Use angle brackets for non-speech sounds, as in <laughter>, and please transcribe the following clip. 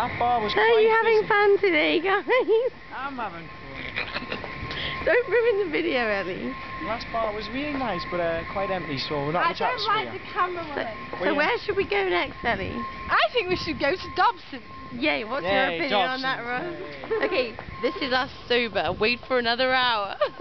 That bar was are you having busy. fun today, guys? I'm having fun. Don't ruin the video, Ellie. Last bar was really nice, but uh, quite empty, so we're not I much don't like the camera So, so yeah. where should we go next, Ellie? I think we should go to Dobson. Yay, what's your opinion opinion on that Dobson. <laughs> okay, this is us sober. Wait for another hour. <laughs>